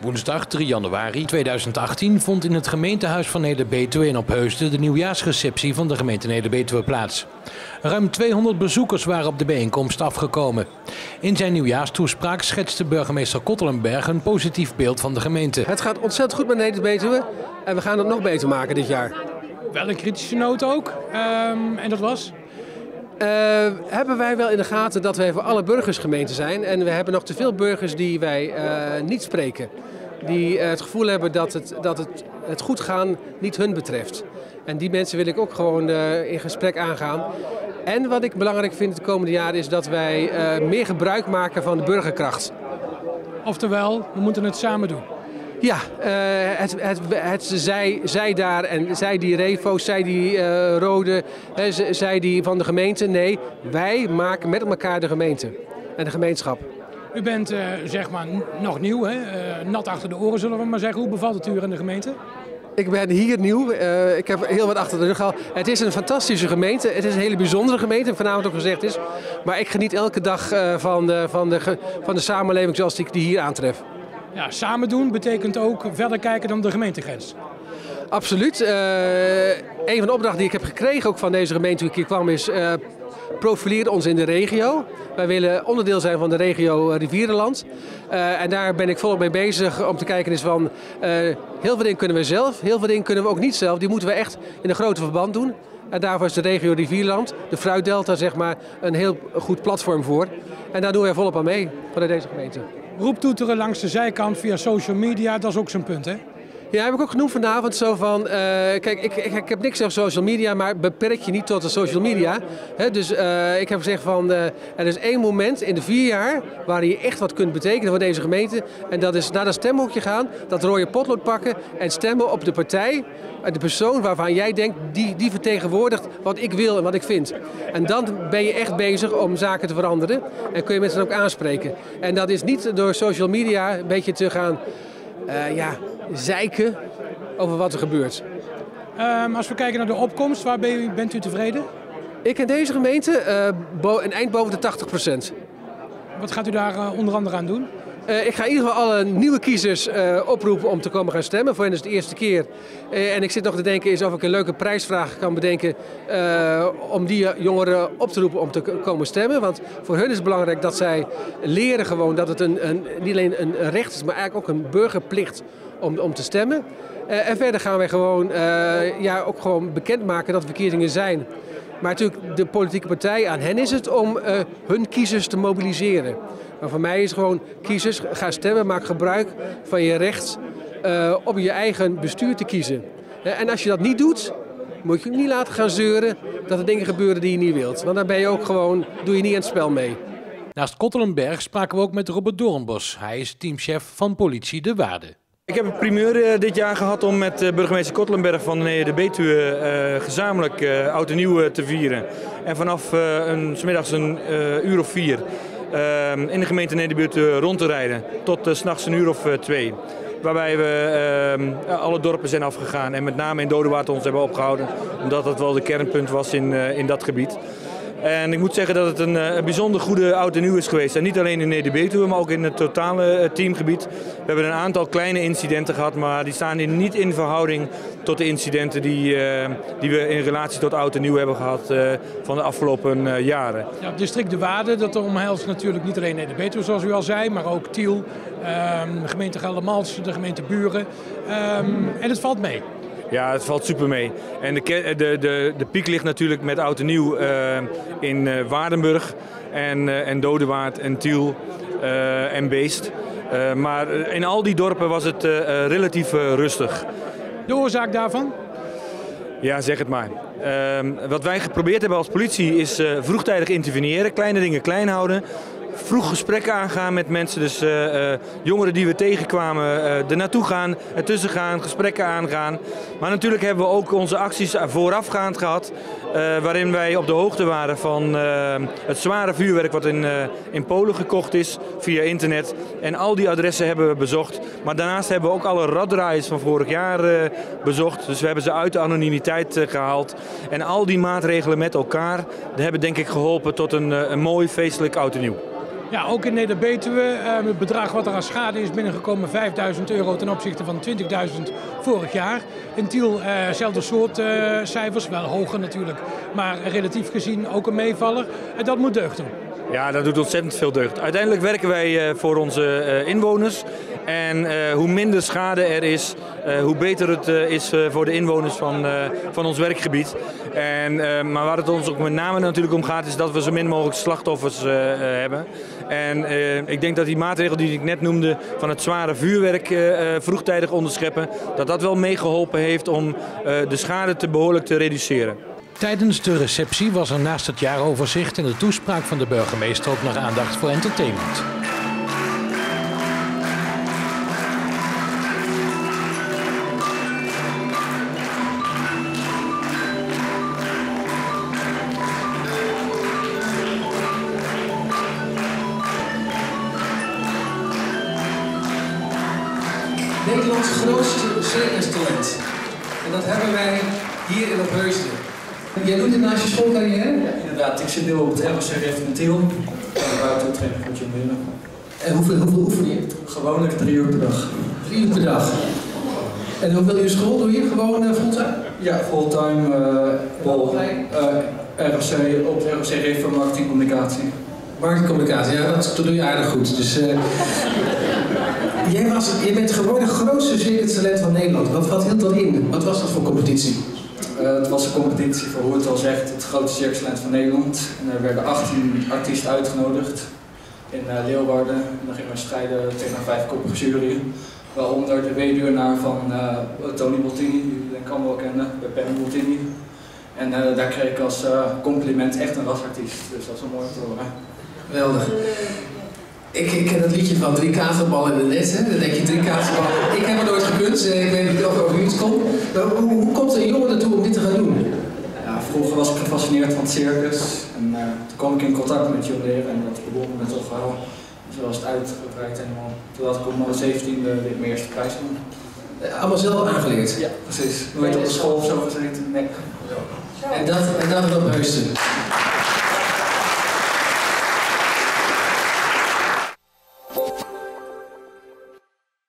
Woensdag 3 januari 2018 vond in het gemeentehuis van Neder-Betuwe in Opheusden de nieuwjaarsreceptie van de gemeente Neder-Betuwe plaats. Ruim 200 bezoekers waren op de bijeenkomst afgekomen. In zijn nieuwjaarstoespraak schetste burgemeester Kottelenberg een positief beeld van de gemeente. Het gaat ontzettend goed met Neder-Betuwe en we gaan het nog beter maken dit jaar. Wel een kritische noot ook. Ehm, en dat was? Uh, hebben wij wel in de gaten dat wij voor alle burgers gemeente zijn. En we hebben nog te veel burgers die wij uh, niet spreken. Die uh, het gevoel hebben dat, het, dat het, het goed gaan niet hun betreft. En die mensen wil ik ook gewoon in gesprek aangaan. En wat ik belangrijk vind de komende jaren is dat wij meer gebruik maken van de burgerkracht. Oftewel, we moeten het samen doen. Ja, uh, het, het, het, zij, zij daar en zij die refo's, zij die uh, rode, hè, zij die van de gemeente. Nee, wij maken met elkaar de gemeente en de gemeenschap. U bent uh, zeg maar nog nieuw, hè? nat achter de oren zullen we maar zeggen. Hoe bevalt het u in de gemeente? Ik ben hier nieuw. Uh, ik heb heel wat achter de rug gehad. Het is een fantastische gemeente. Het is een hele bijzondere gemeente, vanavond ook gezegd is. Maar ik geniet elke dag uh, van, de, van, de, van de samenleving zoals ik die hier aantref. Ja, samen doen betekent ook verder kijken dan de gemeentegrens. Absoluut. Uh, een van de opdrachten die ik heb gekregen ook van deze gemeente toen ik hier kwam is... Uh, profileer ons in de regio. Wij willen onderdeel zijn van de regio Rivierenland. Uh, en daar ben ik volop mee bezig om te kijken is van... heel veel dingen kunnen we zelf, heel veel dingen kunnen we ook niet zelf. Die moeten we echt in een grote verband doen. En daarvoor is de regio Rivierland, de Fruitdelta zeg maar, een heel goed platform voor. En daar doen wij volop aan mee vanuit deze gemeente roeptoeteren langs de zijkant via social media, dat is ook zo'n punt, hè? Ja, heb ik ook genoemd vanavond. Zo van, uh, kijk, ik, ik, ik, heb niks over social media, maar beperk je niet tot de social media. Dus uh, ik heb gezegd van, uh, er is één moment in de vier jaar waar je echt wat kunt betekenen voor deze gemeente. En dat is naar dat stemhokje gaan, dat rode potlood pakken en stemmen op de partij, de persoon waarvan jij denkt, die, die vertegenwoordigt wat ik wil en wat ik vind. En dan ben je echt bezig om zaken te veranderen en kun je mensen ook aanspreken. En dat is niet door social media een beetje te gaan ja, zeiken over wat er gebeurt. Um, als we kijken naar de opkomst, waar ben u, bent u tevreden? Ik in deze gemeente uh, een eind boven de 80 procent. Wat gaat u daar uh, onder andere aan doen? Uh, ik ga in ieder geval alle nieuwe kiezers uh, oproepen om te komen gaan stemmen. Voor hen is het de eerste keer. Uh, en ik zit nog te denken is of ik een leuke prijsvraag kan bedenken om die jongeren op te roepen om te komen stemmen. Want voor hun is het belangrijk dat zij leren gewoon dat het een, een, niet alleen een recht is, maar eigenlijk ook een burgerplicht om, om te stemmen. en verder gaan wij gewoon, ja, ook gewoon bekendmaken dat er verkiezingen zijn. Maar natuurlijk de politieke partij, aan hen is het om hun kiezers te mobiliseren. Maar voor mij is gewoon kiezers, ga stemmen, maak gebruik van je recht uh, om je eigen bestuur te kiezen. En als je dat niet doet, moet je niet laten gaan zeuren dat er dingen gebeuren die je niet wilt. Want dan ben je ook gewoon, doe je niet aan het spel mee. Naast Kottelenberg spraken we ook met Robert Doornbos. Hij is teamchef van politie De Waarde. Ik heb een primeur dit jaar gehad om met burgemeester Kottelenberg van de Betuwe uh, gezamenlijk uh, oud en nieuw te vieren. En vanaf uh, een, smiddags een uur of vier in de gemeente Nederbuurt uh, rond te rijden. Tot uh, s'nachts een uur of twee. Waarbij we uh, alle dorpen zijn afgegaan en met name in Dodewaard ons hebben opgehouden. Omdat dat wel de kernpunt was in, in dat gebied. En ik moet zeggen dat het een, een bijzonder goede oud en nieuw is geweest. En niet alleen in Neder-Betuwe, maar ook in het totale teamgebied. We hebben een aantal kleine incidenten gehad, maar die staan niet in verhouding tot de incidenten die, uh, die we in relatie tot oud en nieuw hebben gehad van de afgelopen jaren. Ja, het district De Waarde, dat omhelst natuurlijk niet alleen Neder-Betuwe zoals u al zei, maar ook Tiel, um, de gemeente Geldermals, de gemeente Buren. Um, en het valt mee. Ja, het valt super mee. En de, de, de, de piek ligt natuurlijk met oud en nieuw uh, in uh, Waardenburg en, uh, en Dodewaard en Tiel en Beest. maar in al die dorpen was het relatief rustig. De oorzaak daarvan? Ja, zeg het maar. Uh, wat wij geprobeerd hebben als politie is vroegtijdig interveneren, kleine dingen klein houden vroeg gesprekken aangaan met mensen. Dus uh, uh, jongeren die we tegenkwamen, uh, er naartoe gaan, ertussen gaan, gesprekken aangaan. Maar natuurlijk hebben we ook onze acties voorafgaand gehad. waarin wij op de hoogte waren van het zware vuurwerk wat in, in Polen gekocht is via internet. En al die adressen hebben we bezocht. Maar daarnaast hebben we ook alle raddraaiers van vorig jaar bezocht. Dus we hebben ze uit de anonimiteit gehaald. En al die maatregelen met elkaar hebben denk ik geholpen tot een, een mooi feestelijk oud en nieuw. Ja, ook in Neder-Betuwe. Ehm, het bedrag wat er aan schade is binnengekomen, 5000 euro ten opzichte van 20.000 vorig jaar. In Tiel, uh, zelfde soort uh, cijfers, wel hoger natuurlijk, maar relatief gezien ook een meevaller. En dat moet deugd doen. Ja, dat doet ontzettend veel deugd. Uiteindelijk werken wij uh, voor onze inwoners. En uh, hoe minder schade er is, hoe beter het is voor de inwoners van, van ons werkgebied. En, maar waar het ons ook met name natuurlijk om gaat, is dat we zo min mogelijk slachtoffers hebben. En ik denk dat die maatregel die ik net noemde van het zware vuurwerk vroegtijdig onderscheppen, dat dat wel meegeholpen heeft om de schade te behoorlijk te reduceren. Tijdens de receptie was er naast het jaaroverzicht en de toespraak van de burgemeester ook nog aandacht voor entertainment. Nederlands grootste circustalent. En dat hebben wij hier in Opheusden. Jij doet dit naast je schoolcarrière? Ja, inderdaad. Ik zit nu op het ROCRF in Tiel. En buiten trainen voor Jim En hoeveel, hoeveel oefen je? Gewoonlijk drie uur per dag. Drie uur per dag. En hoeveel uur school doe je? Gewoon uh, fulltime? Ja, fulltime. Uh, uh, ROC, op ROCRF voor marketingcommunicatie. Marketingcommunicatie, ja, dat, dat doe je aardig goed. Dus, Jij, was, jij bent gewoon de grootste circustalent van Nederland. Wat, wat hield dat in? Wat was dat voor competitie? Uh, het was een competitie voor hoe het al zegt, het grootste circustalent van Nederland. En er werden 18 artiesten uitgenodigd in uh, Leeuwarden. En dan gingen we strijden tegen een vijfkoppige jury. Waaronder de weduwnaar van uh, Tony Bottini, die ik denk allemaal wel kennen, bij Pen Bottini. En daar kreeg ik als compliment echt een rasartiest. Dus dat is wel mooi te horen. Geweldig. Ik, ik ken het liedje van drie katerballen in de net. Hè? Dan denk je drie katerballen. Ik heb het nooit gekund. Ik weet niet of over u het komt. Hoe, hoe, komt een jongen ertoe om dit te gaan doen? Ja, vroeger was ik gefascineerd van het circus. En uh, toen kwam ik in contact met jongleren en dat begon me toch wel. Zo was het uitgebreid helemaal. Toen had ik op mijn 17 de, mijn eerste prijs allemaal zelf aangeleerd? Ja, precies. Nooit op de school of zo gezeten. Nee. En dat, en dat op Heusden?